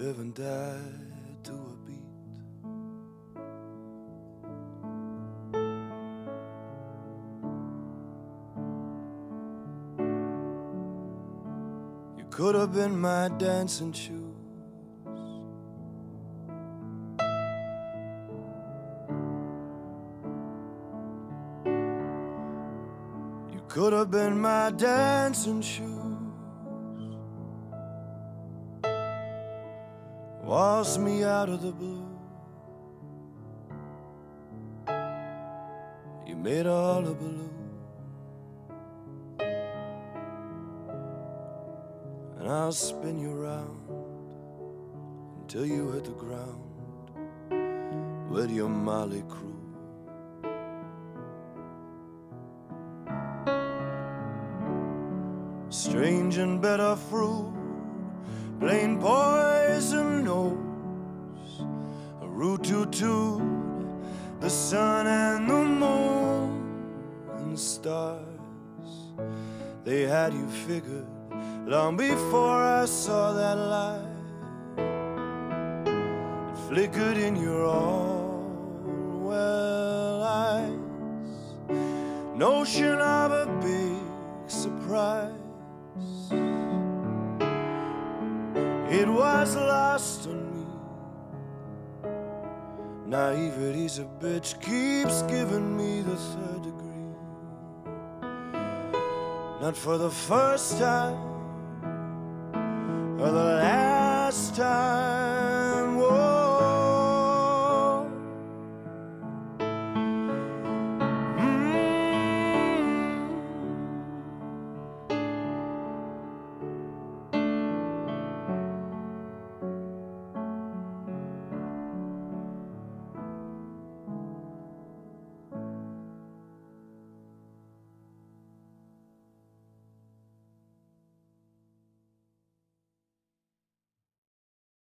live and die to a beat. You could have been my dancing shoes. You could have been my dancing shoes. Waltz me out of the blue. You made all the blue. And I'll spin you round until you hit the ground with your molly crew. Strange and better fruit, plain poison toot, the sun and the moon and stars. They had you figured long before I saw that light. It flickered in your all well eyes. Notion of a big surprise. It was lost. Naivety's a bitch, keeps giving me the third degree. Not for the first time or the last time.